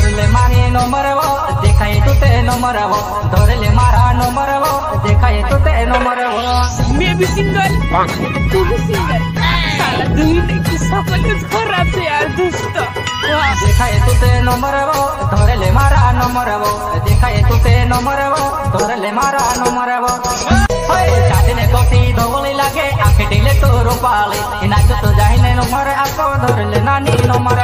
ধরলে মারে নম্বরব দেখাই তুতে নম্বরব ধরলে মারা নম্বরব দেখাই তুতে নম্বরব মেবি সিঙ্গল তুমি সিঙ্গল সালা দুইটা কি তুতে নম্বরব ধরলে মারা নম্বরব দেখাই তুতে নম্বরব ধরলে মারা নম্বরব চাটিনে কটি ধগলি লাগে আখে দিলে তোর পালে তো যাইলে নম্বর আক ধরলে নানি নম্বর